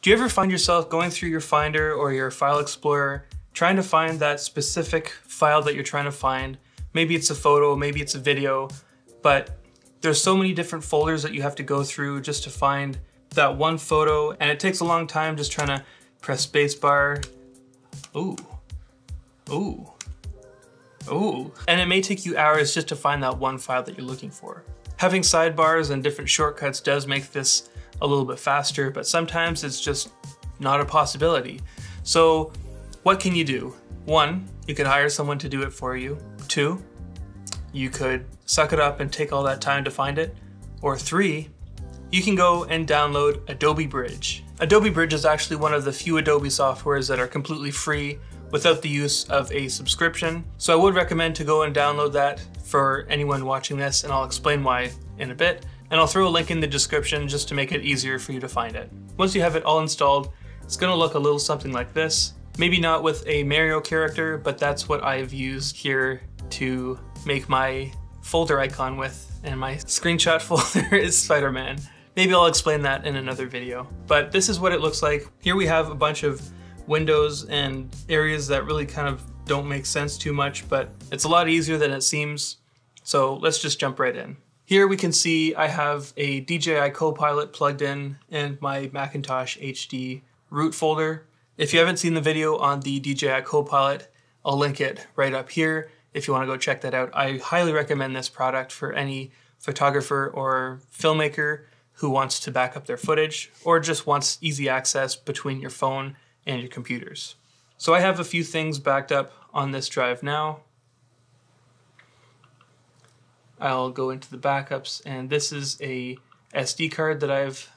Do you ever find yourself going through your Finder or your File Explorer trying to find that specific file that you're trying to find? Maybe it's a photo, maybe it's a video, but there's so many different folders that you have to go through just to find that one photo, and it takes a long time just trying to press spacebar. Ooh, ooh, ooh. And it may take you hours just to find that one file that you're looking for. Having sidebars and different shortcuts does make this a little bit faster, but sometimes it's just not a possibility. So what can you do? One, you could hire someone to do it for you. Two, you could suck it up and take all that time to find it. Or three, you can go and download Adobe Bridge. Adobe Bridge is actually one of the few Adobe softwares that are completely free without the use of a subscription. So I would recommend to go and download that for anyone watching this and I'll explain why in a bit. And I'll throw a link in the description just to make it easier for you to find it. Once you have it all installed, it's gonna look a little something like this. Maybe not with a Mario character, but that's what I've used here to make my folder icon with, and my screenshot folder is Spider-Man. Maybe I'll explain that in another video. But this is what it looks like. Here we have a bunch of windows and areas that really kind of don't make sense too much, but it's a lot easier than it seems. So let's just jump right in. Here we can see I have a DJI Copilot plugged in and my Macintosh HD root folder. If you haven't seen the video on the DJI Copilot, I'll link it right up here if you want to go check that out. I highly recommend this product for any photographer or filmmaker who wants to back up their footage or just wants easy access between your phone and your computers. So I have a few things backed up on this drive now. I'll go into the backups and this is a SD card that I've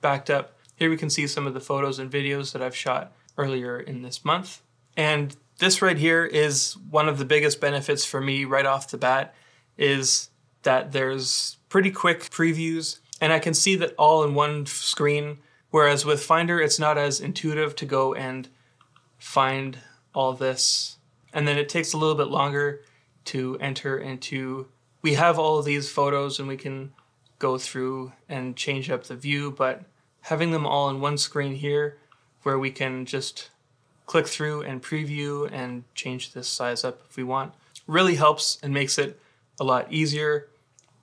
backed up here we can see some of the photos and videos that I've shot earlier in this month. And this right here is one of the biggest benefits for me right off the bat is that there's pretty quick previews and I can see that all in one screen. Whereas with Finder, it's not as intuitive to go and find all this. And then it takes a little bit longer to enter into, we have all of these photos and we can go through and change up the view, but having them all in one screen here where we can just click through and preview and change this size up if we want really helps and makes it a lot easier.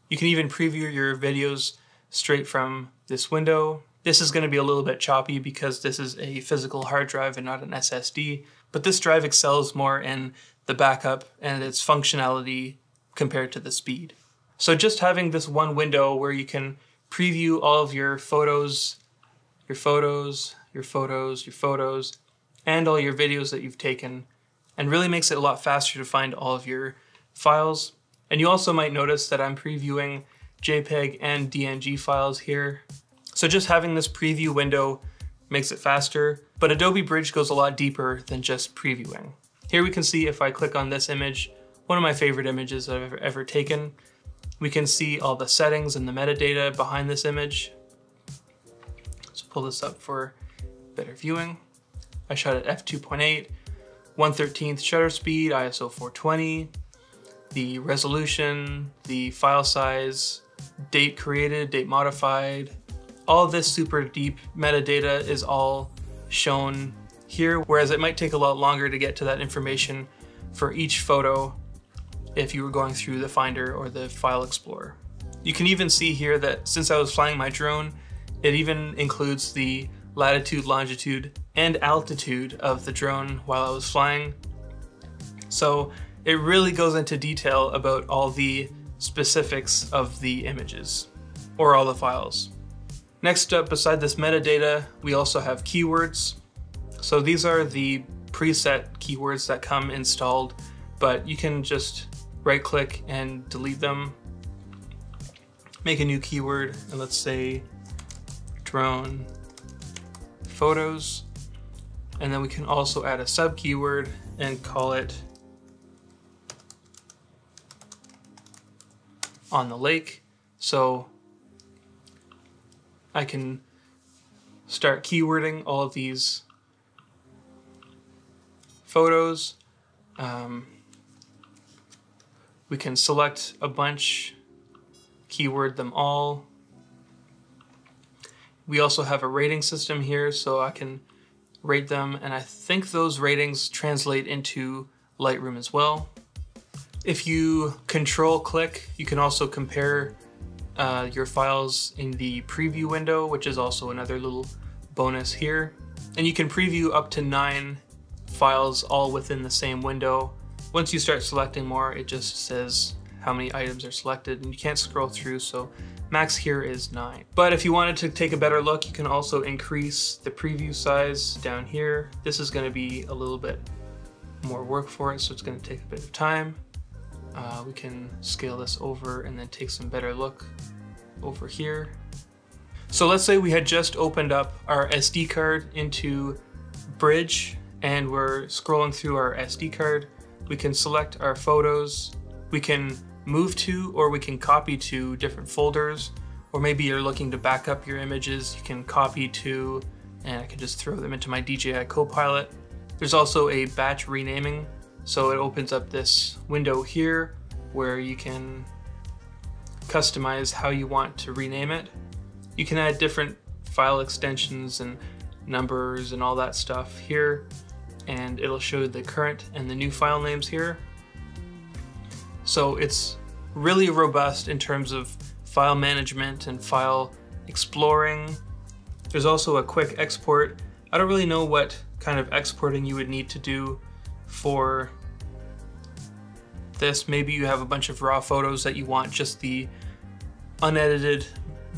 You can even preview your videos straight from this window. This is going to be a little bit choppy because this is a physical hard drive and not an SSD, but this drive excels more in the backup and its functionality compared to the speed. So just having this one window where you can preview all of your photos your photos, your photos, your photos, and all your videos that you've taken, and really makes it a lot faster to find all of your files. And you also might notice that I'm previewing JPEG and DNG files here. So just having this preview window makes it faster, but Adobe Bridge goes a lot deeper than just previewing. Here we can see if I click on this image, one of my favorite images I've ever, ever taken, we can see all the settings and the metadata behind this image So pull this up for better viewing. I shot at f2.8, 113th shutter speed, ISO 420, the resolution, the file size, date created, date modified. All this super deep metadata is all shown here, whereas it might take a lot longer to get to that information for each photo if you were going through the Finder or the File Explorer. You can even see here that since I was flying my drone, it even includes the latitude, longitude, and altitude of the drone while I was flying. So it really goes into detail about all the specifics of the images, or all the files. Next up, beside this metadata, we also have keywords. So these are the preset keywords that come installed, but you can just right click and delete them. Make a new keyword, and let's say drone photos. And then we can also add a sub keyword and call it on the lake. So I can start keywording all of these photos. Um, we can select a bunch, keyword them all, We also have a rating system here, so I can rate them, and I think those ratings translate into Lightroom as well. If you control click, you can also compare uh, your files in the preview window, which is also another little bonus here. And you can preview up to nine files all within the same window. Once you start selecting more, it just says how many items are selected and you can't scroll through, so max here is nine. But if you wanted to take a better look, you can also increase the preview size down here. This is gonna be a little bit more work for it, so it's gonna take a bit of time. Uh, we can scale this over and then take some better look over here. So let's say we had just opened up our SD card into Bridge and we're scrolling through our SD card. We can select our photos. We can move to or we can copy to different folders. Or maybe you're looking to back up your images, you can copy to, and I can just throw them into my DJI Copilot. There's also a batch renaming, so it opens up this window here where you can customize how you want to rename it. You can add different file extensions and numbers and all that stuff here and it'll show the current and the new file names here. So it's really robust in terms of file management and file exploring. There's also a quick export. I don't really know what kind of exporting you would need to do for this. Maybe you have a bunch of raw photos that you want just the unedited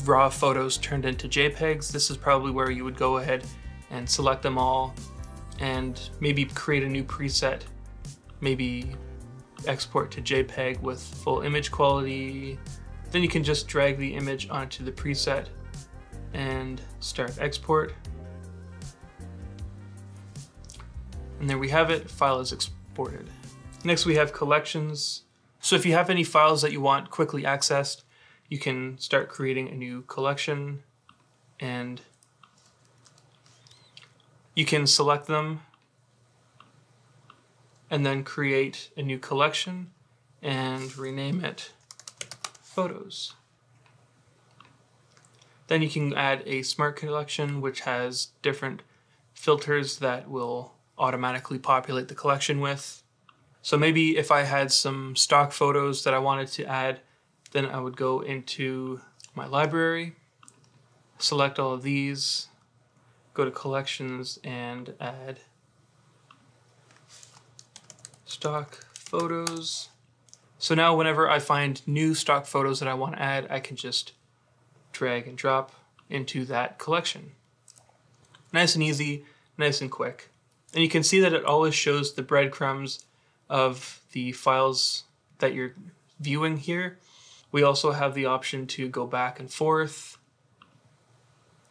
raw photos turned into JPEGs. This is probably where you would go ahead and select them all and maybe create a new preset. Maybe export to JPEG with full image quality. Then you can just drag the image onto the preset and start export. And there we have it, file is exported. Next we have collections. So if you have any files that you want quickly accessed, you can start creating a new collection and you can select them and then create a new collection and rename it photos. Then you can add a smart collection which has different filters that will automatically populate the collection with. So maybe if I had some stock photos that I wanted to add, then I would go into my library, select all of these, go to collections and add stock photos. So now whenever I find new stock photos that I want to add, I can just drag and drop into that collection. Nice and easy, nice and quick. And you can see that it always shows the breadcrumbs of the files that you're viewing here. We also have the option to go back and forth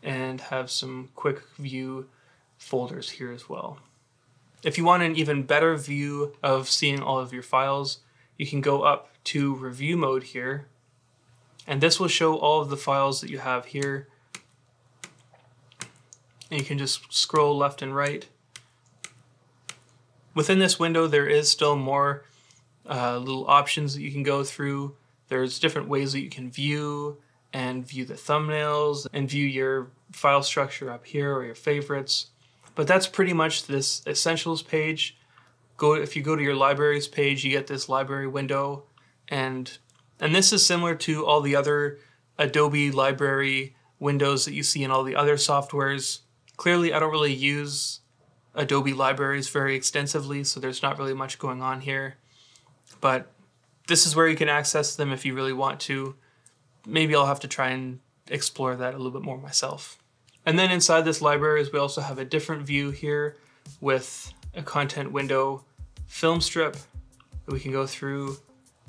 and have some quick view folders here as well. If you want an even better view of seeing all of your files, you can go up to review mode here, and this will show all of the files that you have here. And you can just scroll left and right. Within this window, there is still more uh, little options that you can go through. There's different ways that you can view and view the thumbnails and view your file structure up here or your favorites. But that's pretty much this essentials page. Go if you go to your libraries page, you get this library window and and this is similar to all the other Adobe library windows that you see in all the other softwares. Clearly, I don't really use Adobe libraries very extensively, so there's not really much going on here. But this is where you can access them if you really want to maybe I'll have to try and explore that a little bit more myself. And then inside this library is we also have a different view here with a content window film strip that we can go through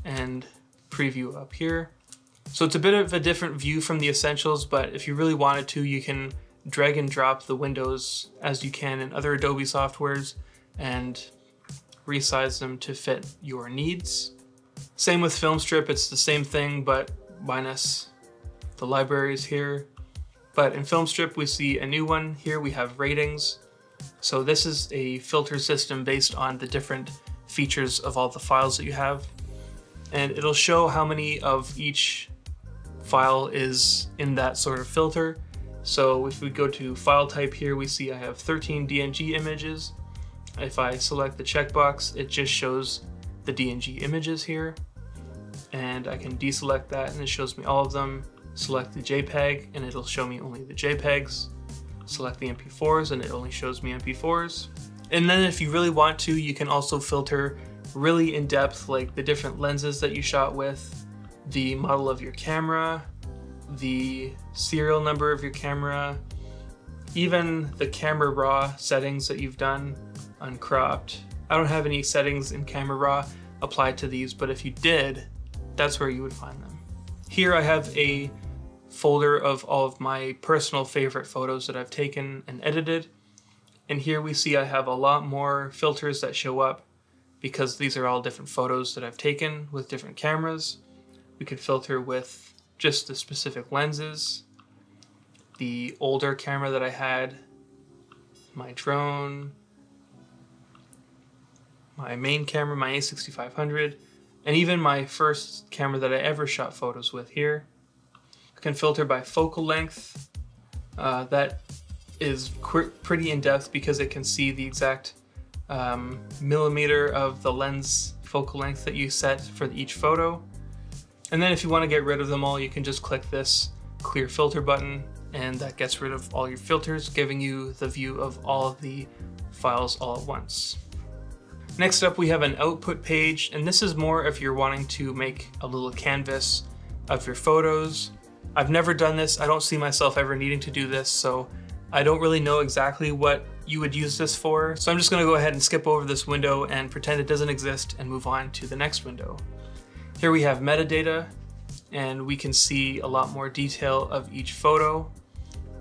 and preview up here. So it's a bit of a different view from the essentials, but if you really wanted to, you can drag and drop the windows as you can in other Adobe softwares and resize them to fit your needs. Same with Filmstrip, it's the same thing, but minus the libraries here. But in Filmstrip, we see a new one. Here we have ratings. So this is a filter system based on the different features of all the files that you have. And it'll show how many of each file is in that sort of filter. So if we go to file type here, we see I have 13 DNG images. If I select the checkbox, it just shows the DNG images here. And I can deselect that and it shows me all of them. Select the JPEG and it'll show me only the JPEGs. Select the MP4s and it only shows me MP4s. And then if you really want to, you can also filter really in depth, like the different lenses that you shot with, the model of your camera, the serial number of your camera, even the camera raw settings that you've done uncropped. I don't have any settings in camera raw applied to these, but if you did, that's where you would find them. Here I have a folder of all of my personal favorite photos that I've taken and edited. And here we see I have a lot more filters that show up because these are all different photos that I've taken with different cameras. We could filter with just the specific lenses, the older camera that I had, my drone, my main camera, my A6500, and even my first camera that I ever shot photos with here. I can filter by focal length. Uh, that is pretty in-depth because it can see the exact um, millimeter of the lens focal length that you set for each photo. And then if you want to get rid of them all, you can just click this clear filter button and that gets rid of all your filters, giving you the view of all of the files all at once. Next up, we have an output page, and this is more if you're wanting to make a little canvas of your photos. I've never done this. I don't see myself ever needing to do this, so I don't really know exactly what you would use this for. So I'm just gonna go ahead and skip over this window and pretend it doesn't exist and move on to the next window. Here we have metadata, and we can see a lot more detail of each photo.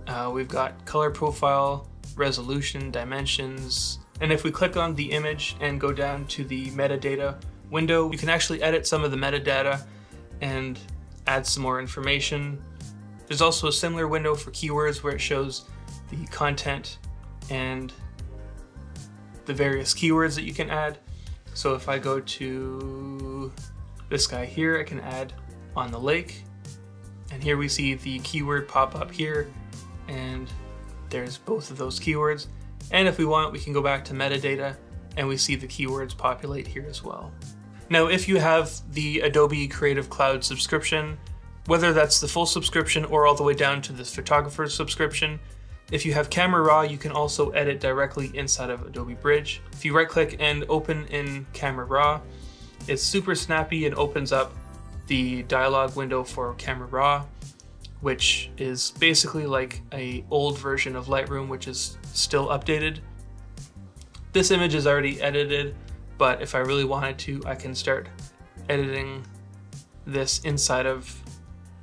Uh, we've got color profile, resolution, dimensions, and if we click on the image and go down to the metadata window, you can actually edit some of the metadata and add some more information. There's also a similar window for keywords where it shows the content and the various keywords that you can add. So if I go to this guy here, I can add on the lake. And here we see the keyword pop up here and there's both of those keywords. And if we want, we can go back to metadata and we see the keywords populate here as well. Now, if you have the Adobe Creative Cloud subscription, whether that's the full subscription or all the way down to the photographer's subscription, if you have Camera Raw, you can also edit directly inside of Adobe Bridge. If you right click and open in Camera Raw, it's super snappy and opens up the dialog window for Camera Raw, which is basically like a old version of Lightroom, which is still updated. This image is already edited, but if I really wanted to, I can start editing this inside of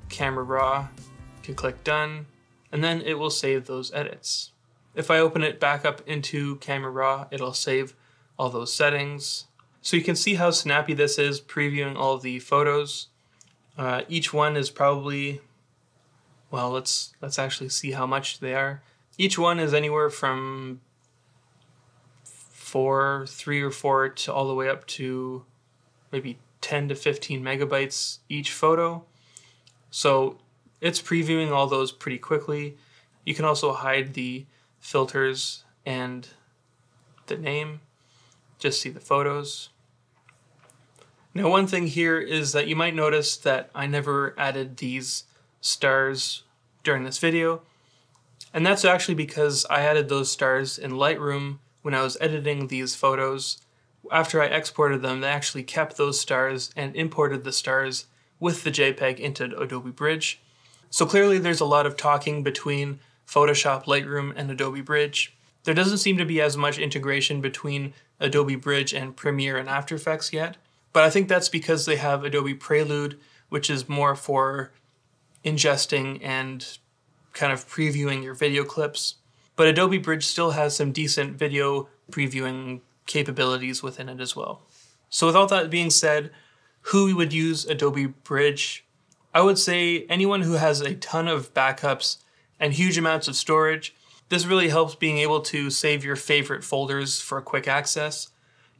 Camera Raw. I can click done, and then it will save those edits. If I open it back up into Camera Raw, it'll save all those settings. So you can see how snappy this is previewing all the photos. Uh, each one is probably, well, let's let's actually see how much they are. Each one is anywhere from four, three or four to all the way up to maybe 10 to 15 megabytes each photo. So it's previewing all those pretty quickly. You can also hide the filters and the name, just see the photos. Now one thing here is that you might notice that I never added these stars during this video. And that's actually because I added those stars in Lightroom when I was editing these photos. After I exported them, they actually kept those stars and imported the stars with the JPEG into Adobe Bridge. So clearly there's a lot of talking between Photoshop, Lightroom, and Adobe Bridge. There doesn't seem to be as much integration between Adobe Bridge and Premiere and After Effects yet, but I think that's because they have Adobe Prelude, which is more for ingesting and kind of previewing your video clips. But Adobe Bridge still has some decent video previewing capabilities within it as well. So with all that being said, who would use Adobe Bridge? I would say anyone who has a ton of backups and huge amounts of storage. This really helps being able to save your favorite folders for quick access.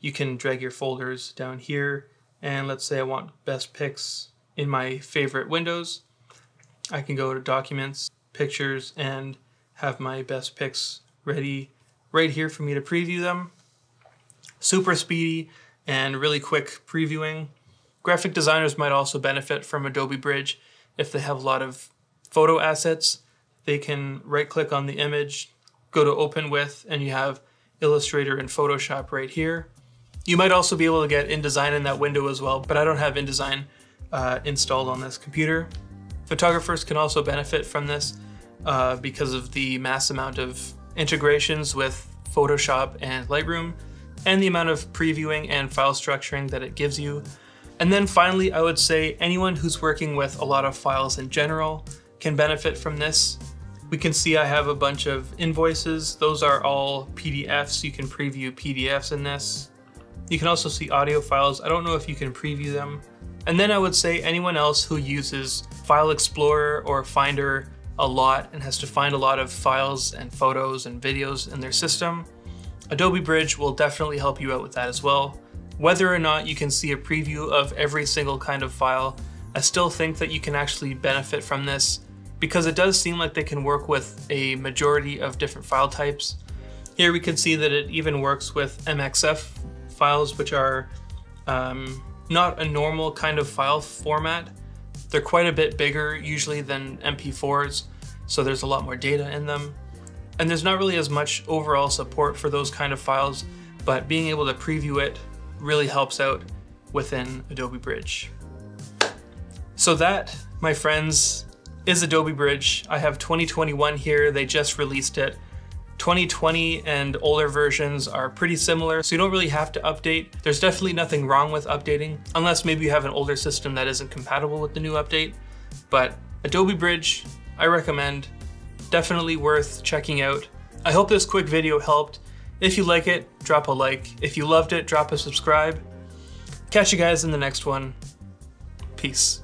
You can drag your folders down here and let's say I want best picks in my favorite windows. I can go to documents pictures and have my best picks ready right here for me to preview them. Super speedy and really quick previewing. Graphic designers might also benefit from Adobe Bridge if they have a lot of photo assets. They can right click on the image, go to open with, and you have Illustrator and Photoshop right here. You might also be able to get InDesign in that window as well, but I don't have InDesign uh, installed on this computer. Photographers can also benefit from this uh, because of the mass amount of integrations with Photoshop and Lightroom and the amount of previewing and file structuring that it gives you. And then finally, I would say anyone who's working with a lot of files in general can benefit from this. We can see I have a bunch of invoices. Those are all PDFs. You can preview PDFs in this. You can also see audio files. I don't know if you can preview them. And then I would say anyone else who uses File Explorer or Finder a lot and has to find a lot of files and photos and videos in their system, Adobe Bridge will definitely help you out with that as well. Whether or not you can see a preview of every single kind of file, I still think that you can actually benefit from this because it does seem like they can work with a majority of different file types. Here we can see that it even works with MXF files, which are um, not a normal kind of file format. They're quite a bit bigger usually than MP4s, so there's a lot more data in them. And there's not really as much overall support for those kind of files, but being able to preview it really helps out within Adobe Bridge. So that, my friends, is Adobe Bridge. I have 2021 here, they just released it. 2020 and older versions are pretty similar, so you don't really have to update. There's definitely nothing wrong with updating, unless maybe you have an older system that isn't compatible with the new update. But Adobe Bridge, I recommend. Definitely worth checking out. I hope this quick video helped. If you like it, drop a like. If you loved it, drop a subscribe. Catch you guys in the next one. Peace.